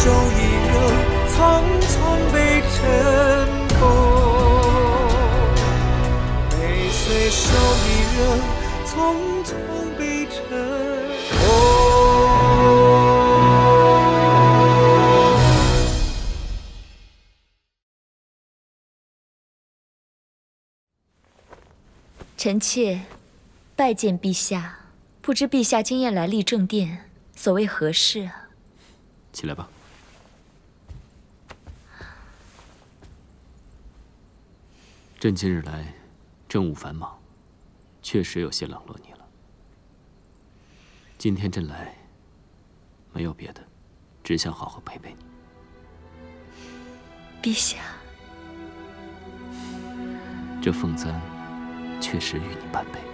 手一热，匆匆被尘封。被随手一热，匆匆被尘封。臣妾拜见陛下，不知陛下今夜来历正殿，所谓何事啊？起来吧。朕今日来，政务繁忙，确实有些冷落你了。今天朕来，没有别的，只想好好陪陪你。陛下，这凤簪确实与你般配。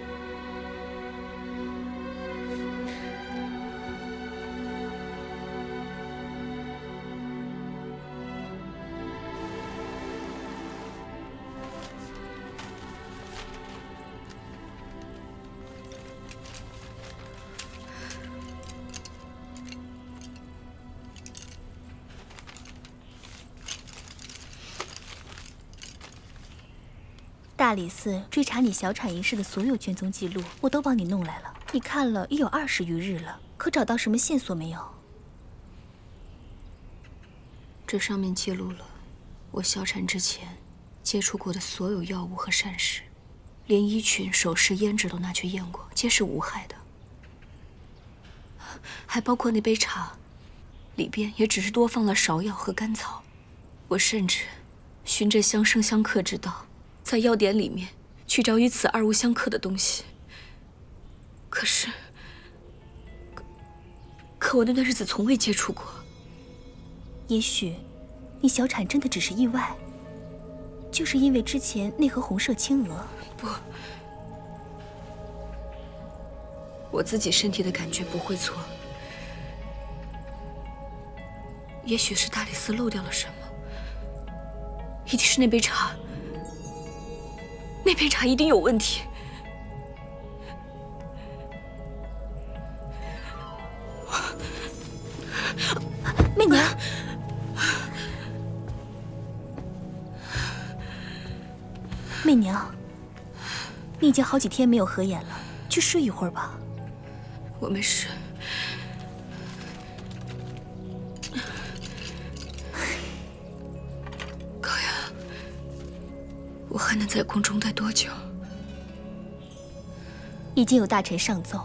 大理寺追查你小产一事的所有卷宗记录，我都帮你弄来了。你看了已有二十余日了，可找到什么线索没有？这上面记录了我小产之前接触过的所有药物和膳食，连衣裙、首饰、胭脂都拿去验过，皆是无害的。还包括那杯茶，里边也只是多放了芍药和甘草。我甚至循着相生相克之道，在药典里面去找与此二物相克的东西。可是，可可我那段日子从未接触过。也许，你小产真的只是意外，就是因为之前那盒红麝青鹅。不，我自己身体的感觉不会错。也许是大理寺漏掉了什么，一定是那杯茶，那杯茶一定有问题。媚娘，媚娘，你已经好几天没有合眼了，去睡一会儿吧。我没事。还能在宫中待多久？已经有大臣上奏，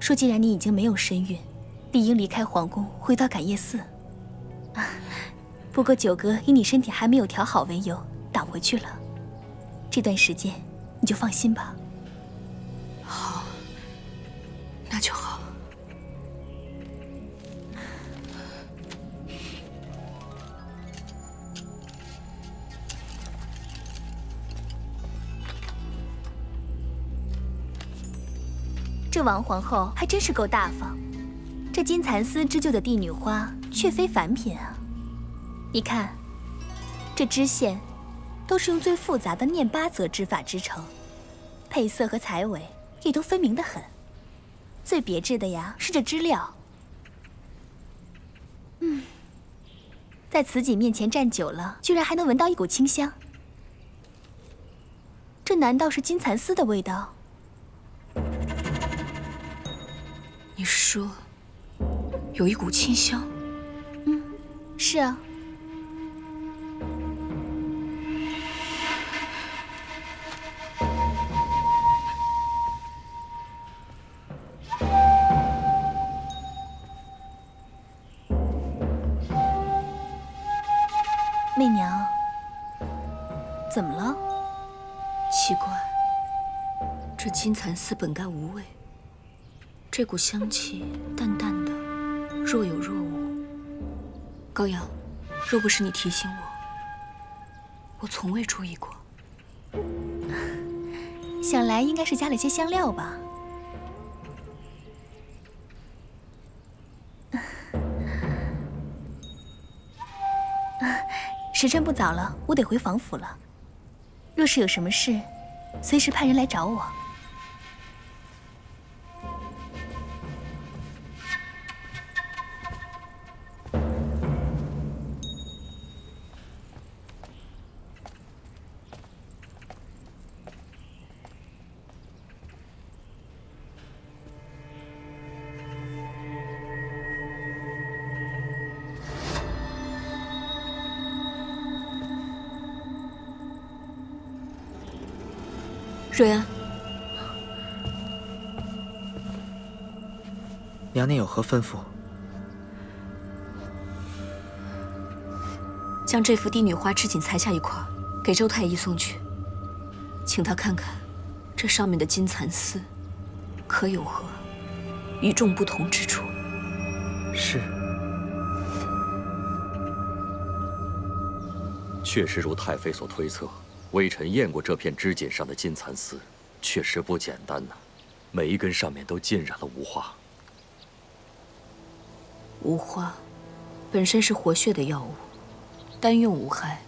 说既然你已经没有身孕，理应离开皇宫，回到感业寺。啊，不过九哥以你身体还没有调好为由，挡回去了。这段时间你就放心吧。这王皇后还真是够大方，这金蚕丝织就的帝女花却非凡品啊！你看，这织线都是用最复杂的念八则织法织成，配色和裁尾也都分明的很。最别致的呀是这织料。嗯，在慈禧面前站久了，居然还能闻到一股清香。这难道是金蚕丝的味道？你说有一股清香？嗯，是啊。媚娘，怎么了？奇怪，这金蚕丝本该无味，这股香气淡淡的，若有若无。高阳，若不是你提醒我，我从未注意过。想来应该是加了些香料吧。时辰不早了，我得回房府了。若是有什么事，随时派人来找我。瑞安，娘娘有何吩咐？将这幅帝女花织锦裁下一块，给周太医送去，请他看看这上面的金蚕丝，可有何与众不同之处？是。确实如太妃所推测。微臣验过这片织锦上的金蚕丝，确实不简单呐，每一根上面都浸染了无花。无花本身是活血的药物，单用无害，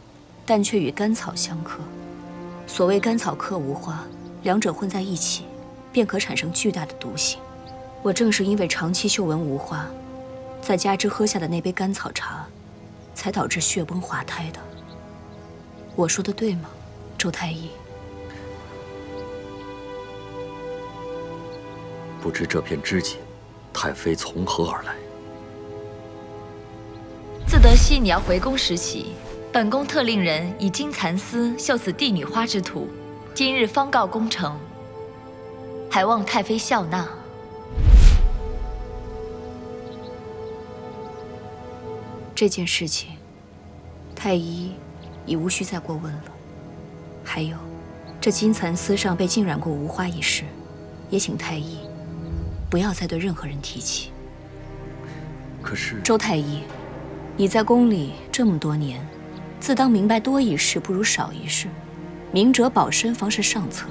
但却与甘草相克。所谓甘草克无花，两者混在一起，便可产生巨大的毒性。我正是因为长期嗅闻无花，再加之喝下的那杯甘草茶，才导致血崩滑胎的。我说的对吗？周太医，不知这片织锦，太妃从何而来？自得悉你要回宫时起，本宫特令人以金蚕丝绣此帝女花之图，今日方告宫城，还望太妃笑纳。这件事情，太医已无需再过问了。还有，这金蚕丝上被浸染过无花一事，也请太医不要再对任何人提起。可是，周太医，你在宫里这么多年，自当明白多一事不如少一事，明哲保身方是上策。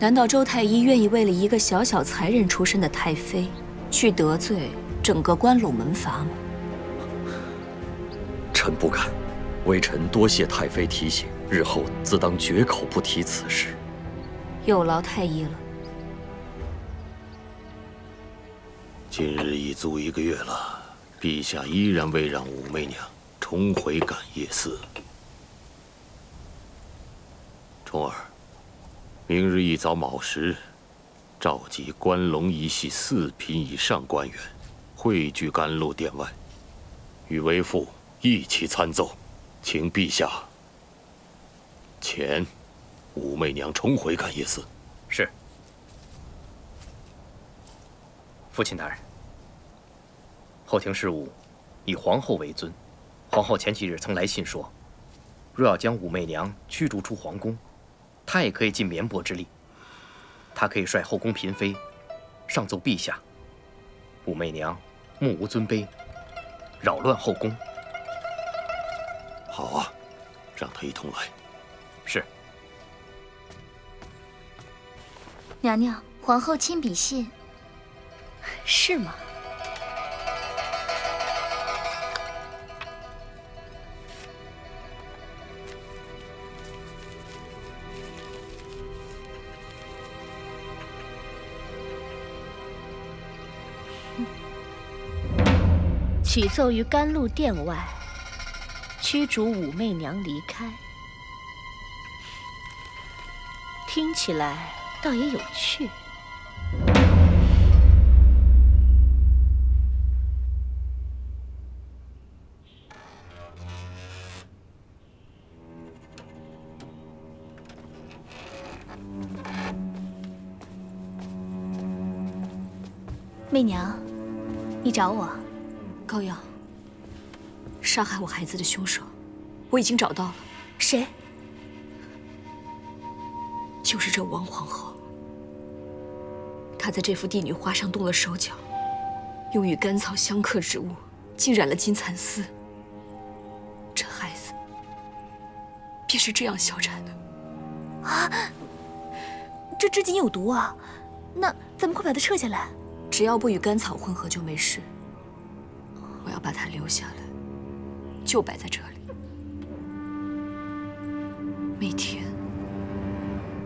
难道周太医愿意为了一个小小才人出身的太妃，去得罪整个关陇门阀吗？臣不敢，微臣多谢太妃提醒。日后自当绝口不提此事。有劳太医了。今日已足一个月了，陛下依然未让武媚娘重回感业寺。重儿，明日一早卯时，召集关陇一系四品以上官员，汇聚甘露殿外，与为父一起参奏，请陛下。遣武媚娘重回感业寺。是。父亲大人，后庭事务以皇后为尊。皇后前几日曾来信说，若要将武媚娘驱逐出皇宫，她也可以尽绵薄之力。她可以率后宫嫔妃上奏陛下，武媚娘目无尊卑，扰乱后宫。好啊，让她一同来。是。娘娘，皇后亲笔信。是吗？启奏于甘露殿外，驱逐武媚娘离开。听起来倒也有趣。媚娘，你找我？高阳，杀害我孩子的凶手，我已经找到了。谁？就是这王皇后。她在这幅帝女花上动了手脚，用与甘草相克之物浸染了金蚕丝。这孩子便是这样消产的。啊！这织锦有毒啊！那咱们快把它撤下来？只要不与甘草混合就没事。我要把它留下来，就摆在这里。每天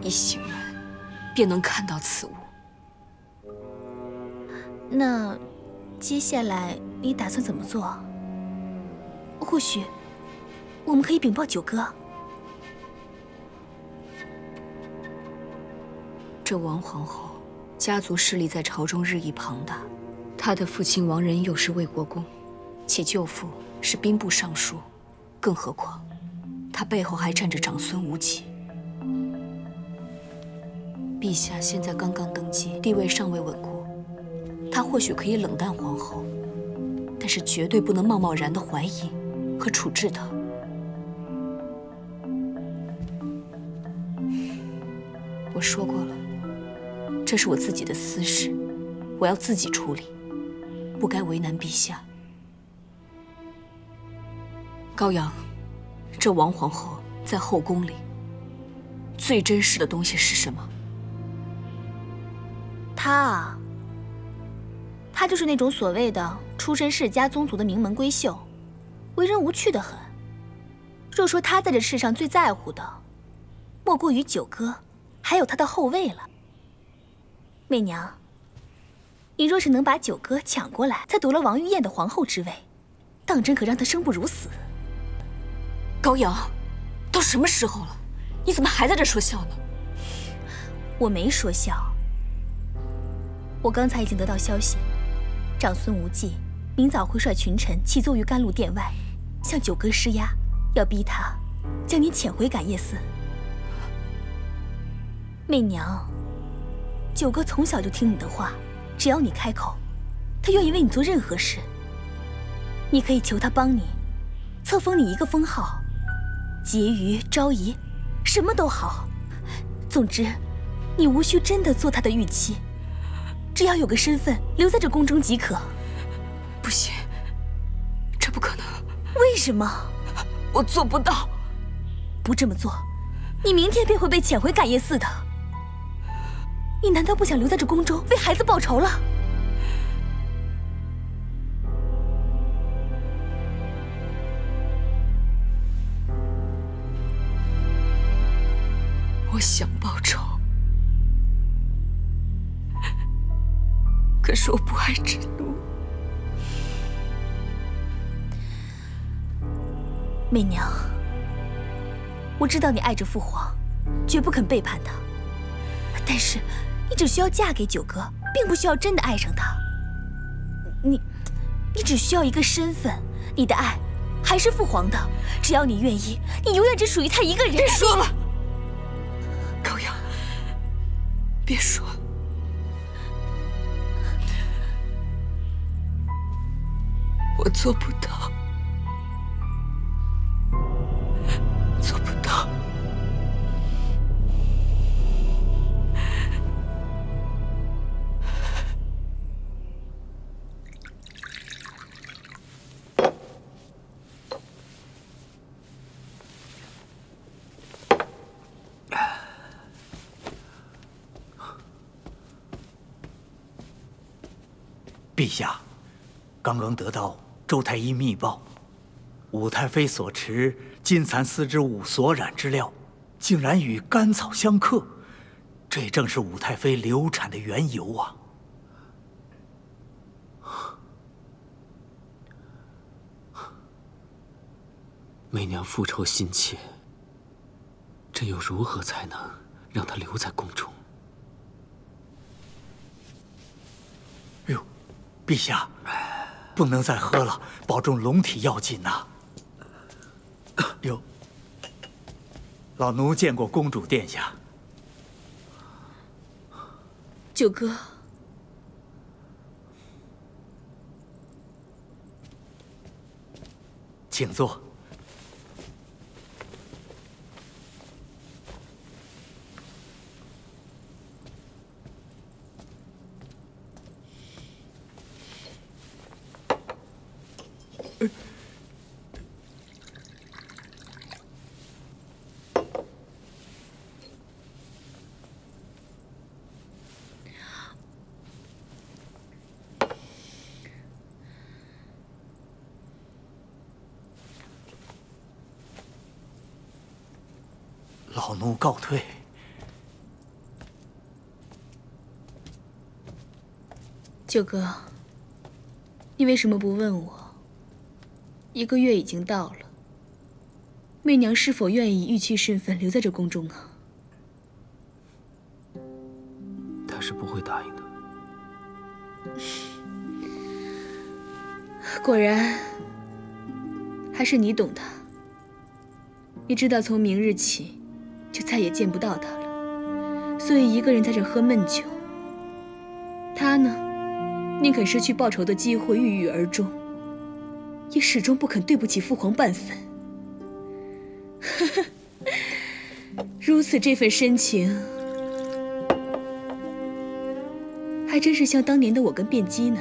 一醒来，便能看到此物。那接下来你打算怎么做？或许我们可以禀报九哥。这王皇后。家族势力在朝中日益庞大，她的父亲王仁又是魏国公，其舅父是兵部尚书，更何况她背后还站着长孙无忌。陛下现在刚刚登基，地位尚未稳固，他或许可以冷淡皇后，但是绝对不能贸贸然的怀疑和处置她。我说过了。这是我自己的私事，我要自己处理，不该为难陛下。高阳，这王皇后在后宫里最珍视的东西是什么？她啊，她就是那种所谓的出身世家宗族的名门闺秀，为人无趣的很。若说她在这世上最在乎的，莫过于九哥，还有他的后位了。媚娘，你若是能把九哥抢过来，再夺了王玉燕的皇后之位，当真可让他生不如死。高阳，都什么时候了，你怎么还在这说笑呢？我没说笑。我刚才已经得到消息，长孙无忌明早会率群臣起奏于甘露殿外，向九哥施压，要逼他将你遣回感业寺。媚娘。九哥从小就听你的话，只要你开口，他愿意为你做任何事。你可以求他帮你，册封你一个封号，婕妤、昭仪，什么都好。总之，你无需真的做他的御妻，只要有个身份留在这宫中即可。不行，这不可能。为什么？我做不到。不这么做，你明天便会被遣回感业寺的。你难道不想留在这宫中为孩子报仇了？我想报仇，可是我不爱之怒。媚娘，我知道你爱着父皇，绝不肯背叛他，但是。你只需要嫁给九哥，并不需要真的爱上他。你，你只需要一个身份，你的爱还是父皇的。只要你愿意，你永远只属于他一个人。别说了，做不到做不到。陛下，刚刚得到周太医密报，武太妃所持金蚕丝之物所染之料，竟然与甘草相克，这正是武太妃流产的缘由啊！媚娘复仇心切，朕又如何才能让她留在宫中？哎呦，陛下，不能再喝了，保重龙体要紧呐。哟，老奴见过公主殿下。九哥，请坐。老奴告退。九哥，你为什么不问我？一个月已经到了，媚娘是否愿意玉器身份留在这宫中啊？她是不会答应的。果然，还是你懂她。你知道，从明日起，就再也见不到她了，所以一个人在这喝闷酒。她呢，宁肯失去报仇的机会，郁郁而终，也始终不肯对不起父皇半分。如此这份深情，还真是像当年的我跟卞姬呢。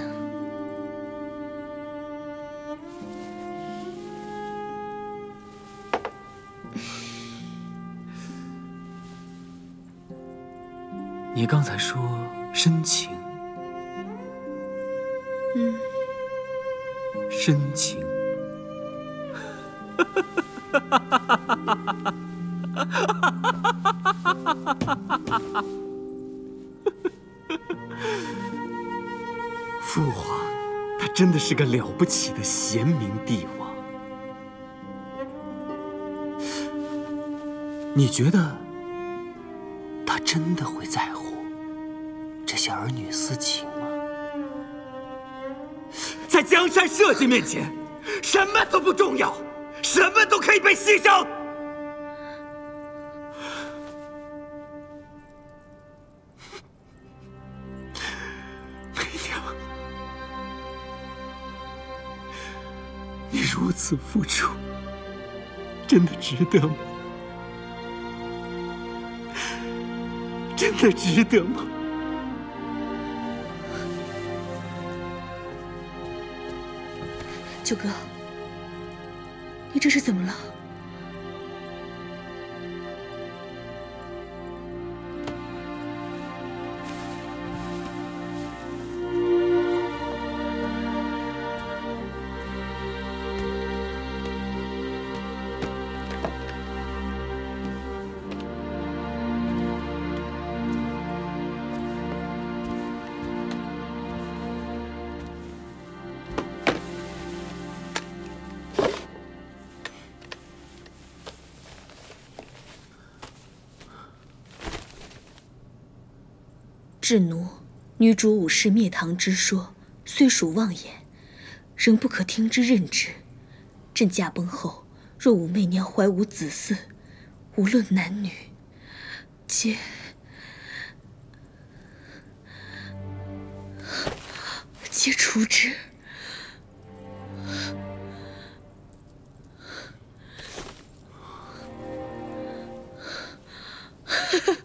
你刚才说深情，真的是个了不起的贤明帝王。你觉得他真的会在乎这些儿女私情吗？在江山社稷面前，什么都不重要，什么都可以被牺牲。此付出，真的值得吗？真的值得吗？九哥，你这是怎么了？女主武氏灭唐之说，虽属妄言，仍不可听之任之。朕驾崩后，若武媚娘怀无子嗣，无论男女，皆皆除之。哈哈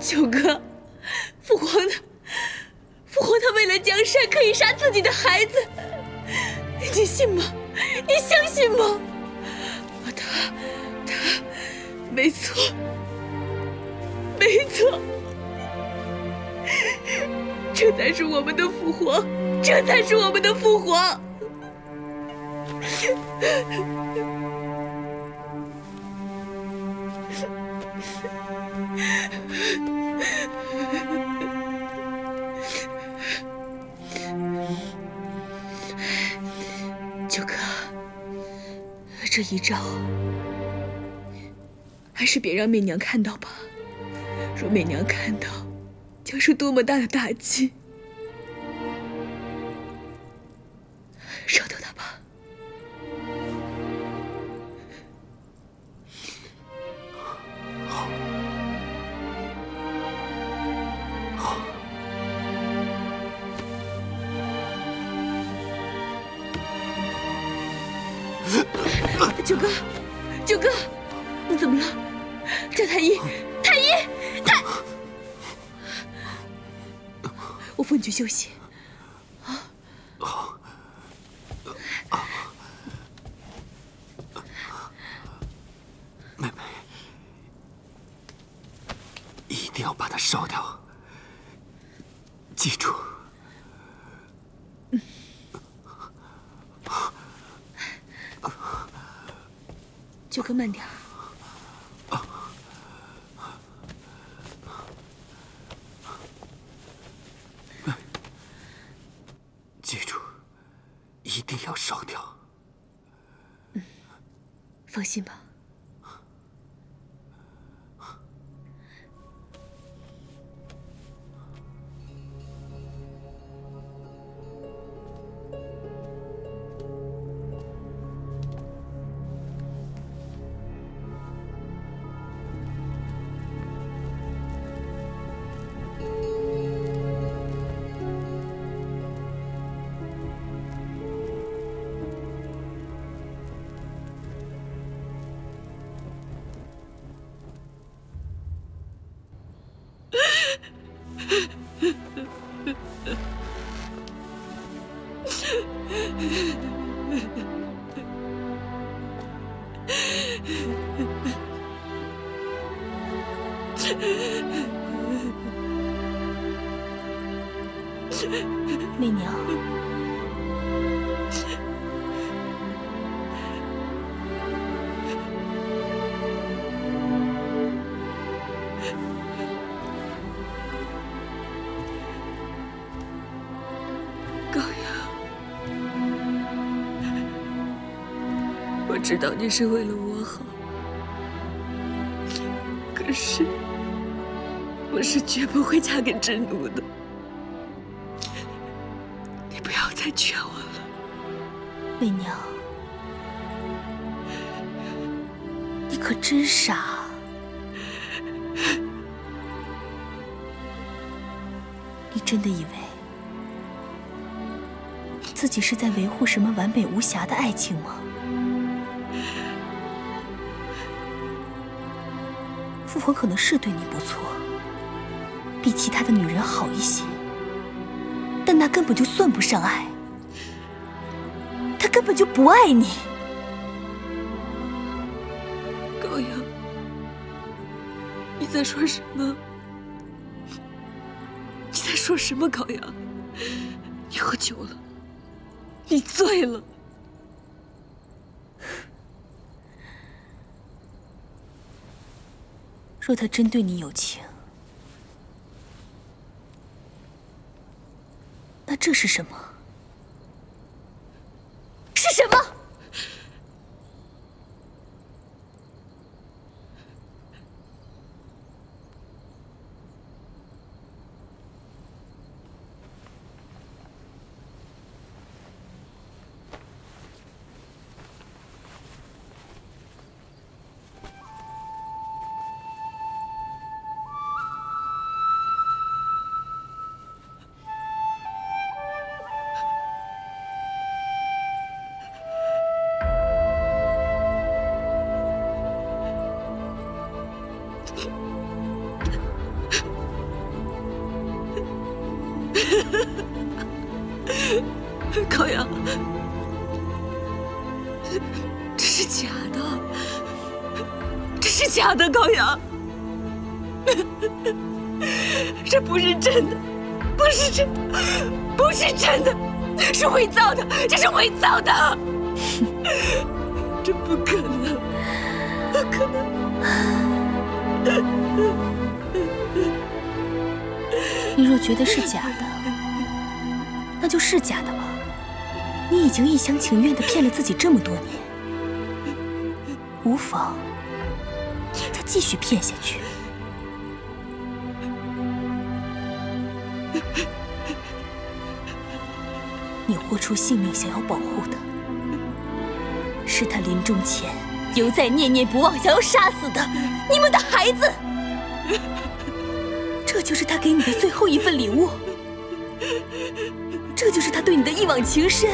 九哥，父皇他，父皇他为了江山可以杀自己的孩子，你信吗？你相信吗？他，他，没错，没错，这才是我们的父皇，这才是我们的父皇。这一招，还是别让媚娘看到吧。若媚娘看到，将是多么大的打击！烧掉九哥，九哥，你怎么了？叫太医，太医，太……我扶你去休息。知道你是为了我好，可是我是绝不会嫁给真奴的。你不要再劝我了，媚娘，你可真傻。你真的以为自己是在维护什么完美无瑕的爱情吗？父皇可能是对你不错，比其他的女人好一些，但那根本就算不上爱，他根本就不爱你。高阳，你在说什么？你在说什么，高阳？你喝酒了，你醉了。若他真对你有情，那这是什么？假的，高阳，这不是真的，不是真的，不是真的，是伪造的，这是伪造的，这不可能，不可能。你若觉得是假的，那就是假的吧。你已经一厢情愿的骗了自己这么多年，无妨，继续骗下去。你豁出性命想要保护的，是他临终前犹在念念不忘，想要杀死的你们的孩子。这就是他给你的最后一份礼物，这就是他对你的一往情深。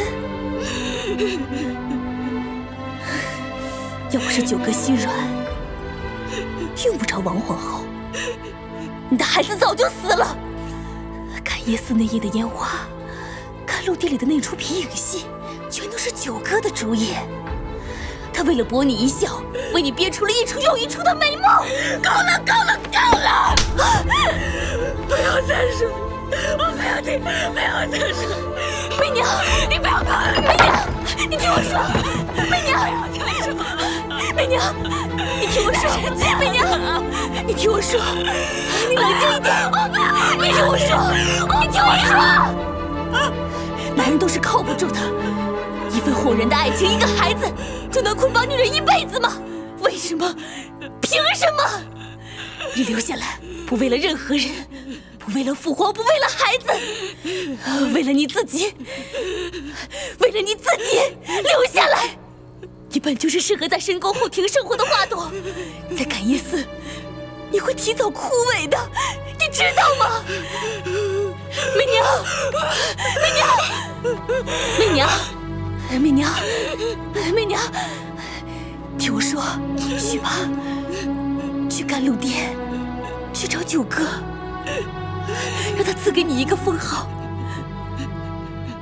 要不是九哥心软，用不着王皇后，你的孩子早就死了。看夜寺那夜的烟花，看陆地里的那出皮影戏，全都是九哥的主意。他为了博你一笑，为你编出了一出又一出的美梦。够了，够了，够了！不要再说，我不要听，不要再说。媚娘，你不要看！媚娘，你听我说，媚娘，媚娘，你听我说，媚娘，你听我说，你冷静一点。你听我说，你听我说。男人都是靠不住的，一份哄人的爱情，一个孩子，就能捆绑女人一辈子吗？为什么？凭什么？你留下来，不为了任何人。不为了父皇，不为了孩子，为了你自己，为了你自己留下来。你本就是适合在深宫后庭生活的花朵，在感业寺你会提早枯萎的，你知道吗？媚娘，媚娘，媚娘，媚娘，媚娘，听我说，去吧，去甘露殿，去找九哥。让他赐给你一个封号，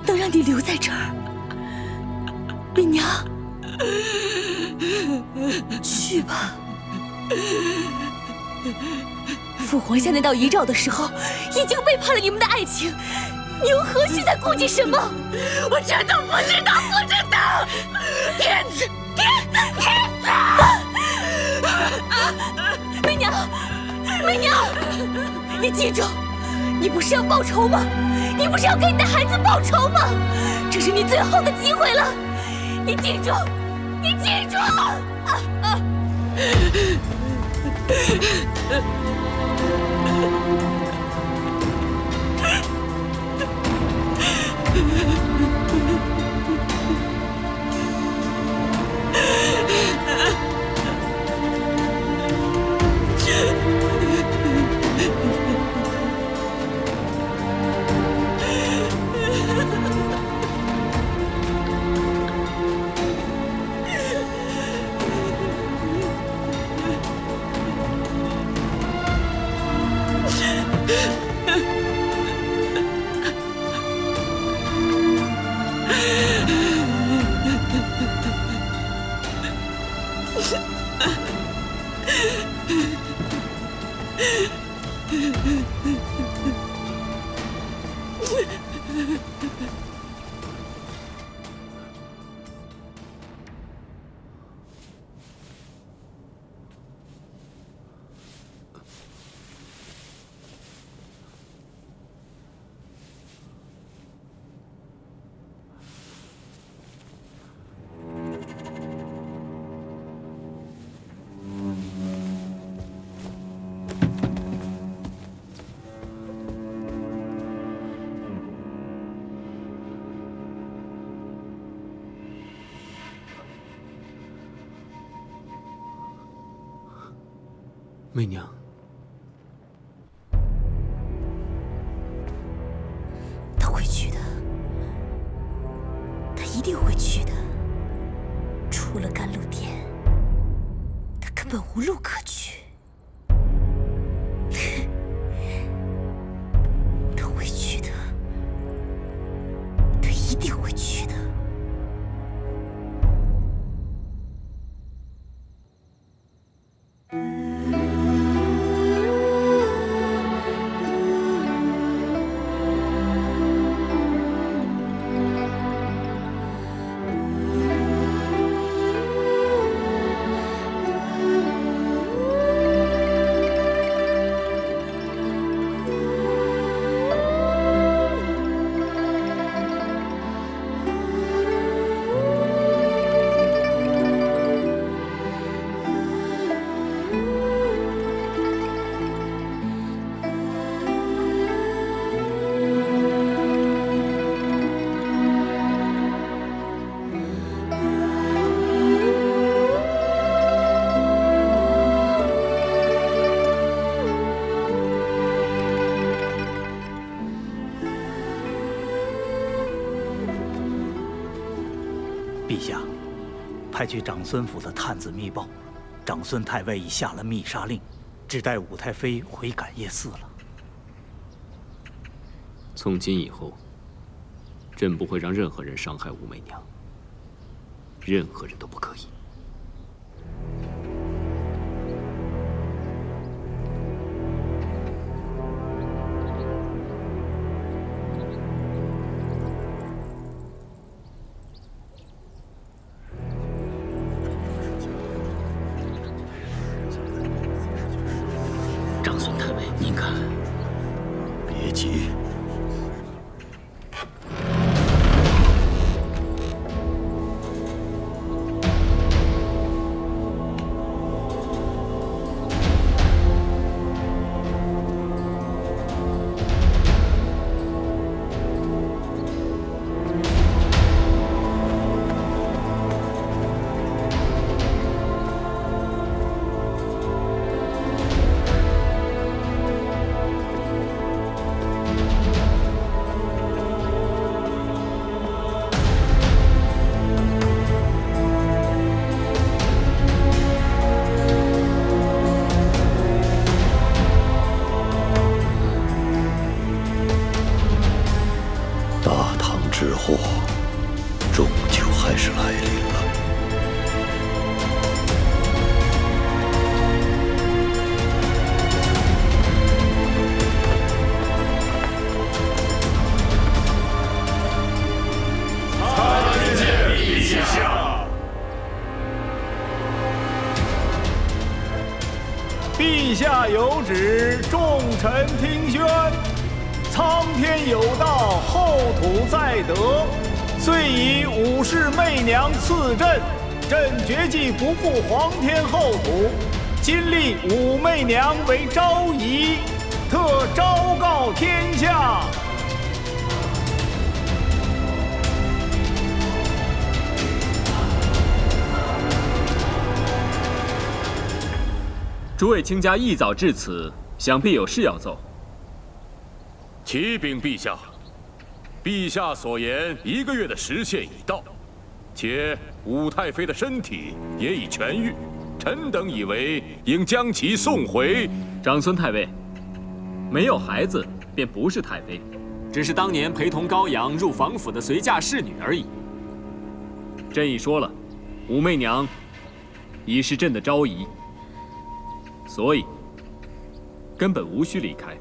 能让你留在这儿，媚娘，去吧。父皇下那道遗诏的时候，已经背叛了你们的爱情，你又何须再顾忌什么？我真的不知道，不知道！骗子，骗子，骗子！媚娘，媚娘，你记住。你不是要报仇吗？你不是要给你的孩子报仇吗？这是你最后的机会了，你记住，你记住！啊啊！媚娘，派去长孙府的探子密报，长孙太尉已下了密杀令，只待武太妃回感业寺了。从今以后，朕不会让任何人伤害武媚娘，任何人都不可以。臣听宣。苍天有道，后土在德。遂以武氏媚娘赐朕，朕决计不负皇天厚土，今立武媚娘为昭仪，特昭告天下。诸位卿家一早至此，想必有事要奏。启禀陛下，陛下所言一个月的时限已到，且武太妃的身体也已痊愈，臣等以为应将其送回。长孙太尉，没有孩子便不是太妃，只是当年陪同高阳入防府的随嫁侍女而已。朕已说了，武媚娘已是朕的昭仪，所以根本无需离开。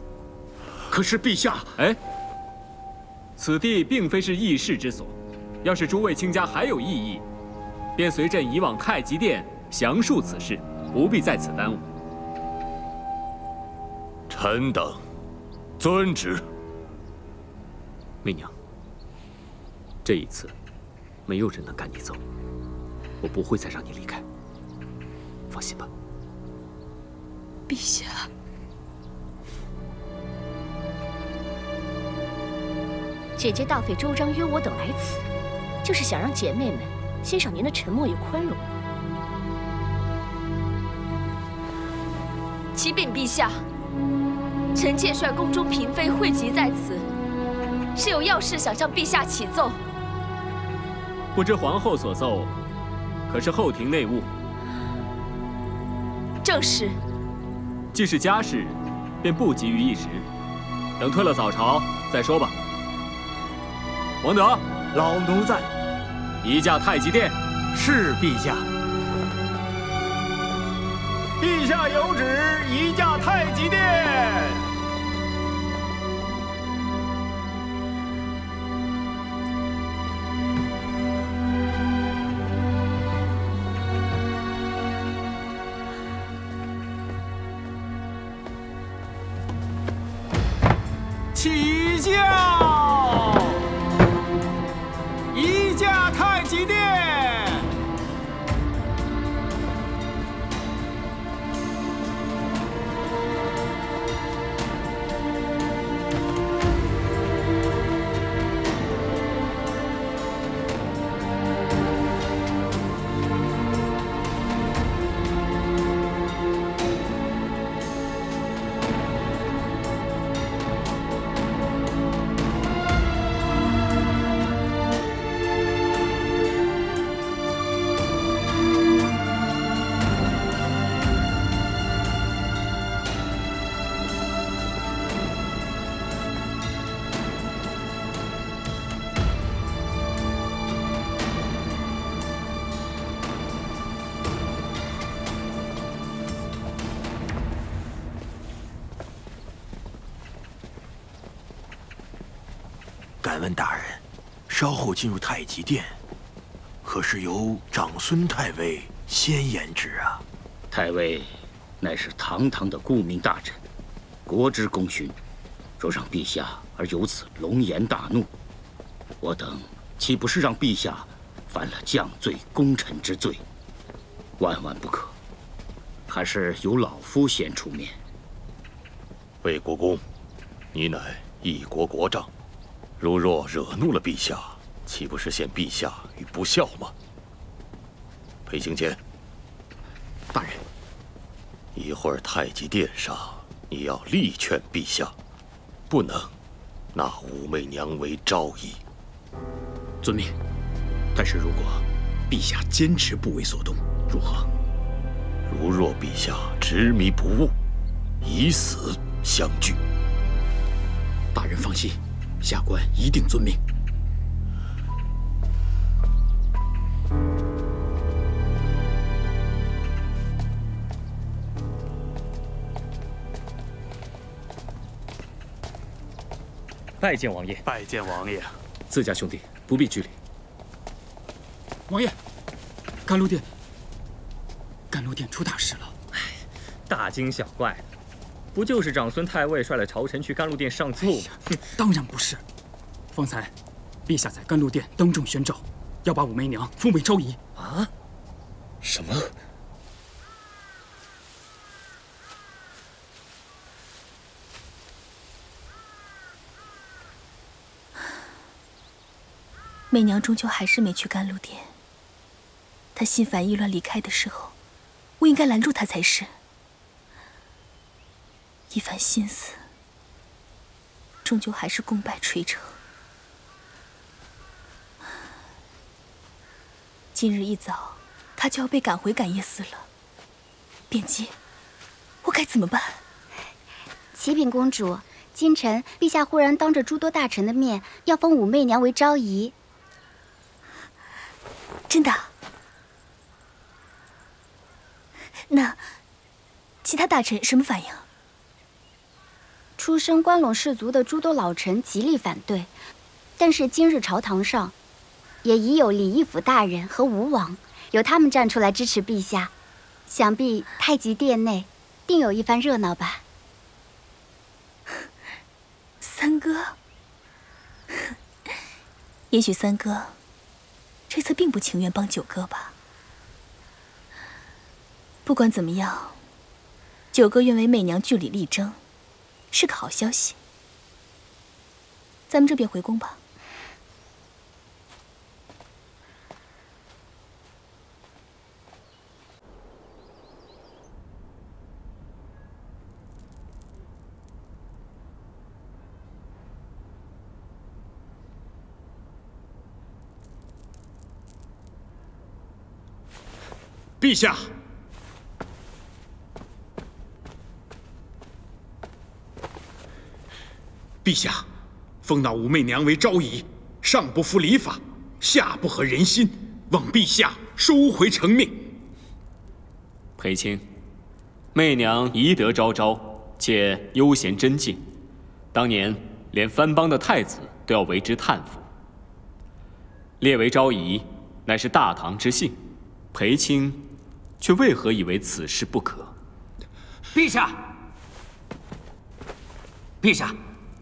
可是陛下，哎，此地并非是议事之所，要是诸位卿家还有异议，便随朕移往太极殿详述此事，不必在此耽误。臣等遵旨。媚娘，这一次没有人能赶你走，我不会再让你离开。放心吧。陛下。姐姐大费周章约我等来此，就是想让姐妹们欣赏您的沉默与宽容。启禀陛下，臣妾率宫中嫔妃汇集在此，是有要事想向陛下启奏。不知皇后所奏，可是后庭内务？正是。既是家事，便不急于一时，等退了早朝再说吧。王德，老奴在。一驾太极殿。是陛下。陛下有旨，一驾太极殿。敢问大人，稍后进入太极殿，可是由长孙太尉先言之啊？太尉乃是堂堂的顾命大臣，国之功勋，若让陛下而由此龙颜大怒，我等岂不是让陛下犯了降罪功臣之罪？万万不可！还是由老夫先出面。魏国公，你乃一国国丈，如若惹怒了陛下，岂不是陷陛下于不孝吗？裴行俭，大人，一会儿太极殿上，你要力劝陛下，不能纳武媚娘为昭仪。遵命。但是如果陛下坚持不为所动，如何？如若陛下执迷不悟，以死相拒。大人放心，下官一定遵命。拜见王爷。拜见王爷。自家兄弟不必拘礼。王爷，甘露殿，甘露殿出大事了！哎，大惊小怪的，不就是长孙太尉率了朝臣去甘露殿上奏吗？当然不是。方才，陛下在甘露殿当众宣诏，要把武媚娘封为昭仪。啊？什么？媚娘终究还是没去甘露殿。她心烦意乱离开的时候，我应该拦住她才是。一番心思，终究还是功败垂成。今日一早，他就要被赶回感业寺了。便姬，我该怎么办？启禀公主，今晨陛下忽然当着诸多大臣的面，要封武媚娘为昭仪。真的？那其他大臣什么反应？出身关陇氏族的诸多老臣极力反对，但是今日朝堂上，也已有李义府大人和吴王，由他们站出来支持陛下，想必太极殿内定有一番热闹吧。三哥，也许三哥这次并不情愿帮九哥吧。不管怎么样，九哥愿为媚娘据理力争，是个好消息。咱们这便回宫吧。陛下。陛下，封那武媚娘为昭仪，上不服礼法，下不合人心，望陛下收回成命。裴青，媚娘宜得昭昭，且悠闲贞静，当年连藩邦的太子都要为之叹服。列为昭仪，乃是大唐之幸，裴青却为何以为此事不可？陛下，陛下。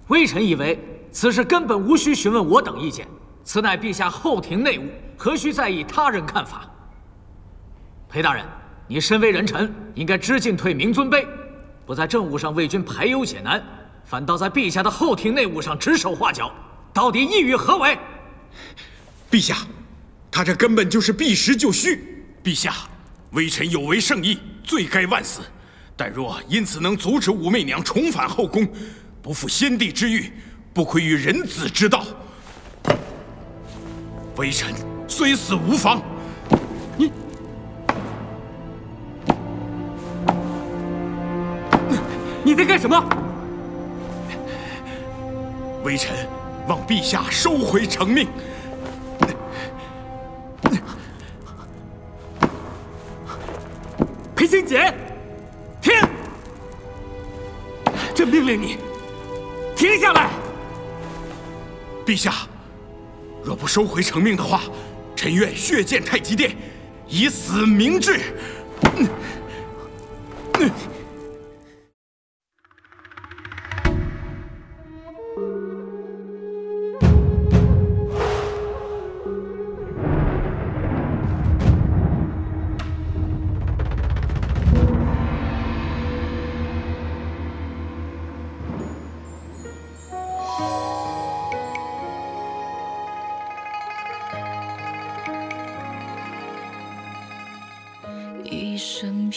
微臣以为此事根本无需询问我等意见，此乃陛下后庭内务，何须在意他人看法？裴大人，你身为人臣，应该知进退、明尊卑，不在政务上为君排忧解难，反倒在陛下的后庭内务上指手画脚，到底意欲何为？陛下，他这根本就是避实就虚。陛下，微臣有违圣意，罪该万死。但若因此能阻止武媚娘重返后宫，不负先帝之誉，不愧于人子之道。微臣虽死无妨。你，你在干什么？微臣望陛下收回成命。裴行俭，停！朕命令你。停下来！陛下，若不收回成命的话，臣愿血溅太极殿，以死明志。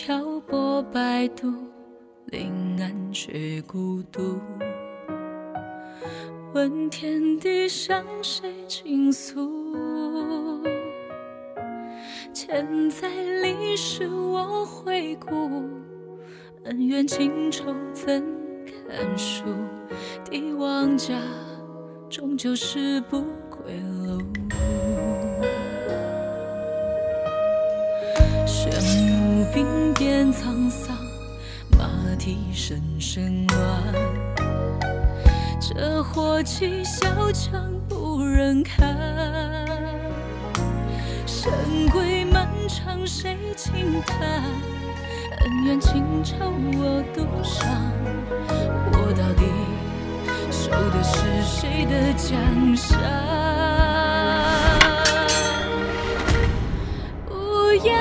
漂泊摆渡，临安却孤独。问天地向谁倾诉？千载历史我回顾，恩怨情仇怎堪数？帝王家终究是不归路。鬓边沧桑，马蹄声声乱。这火气小强不忍看，神归漫长谁轻叹？恩怨情仇我独伤，我到底守的是谁的江山？无言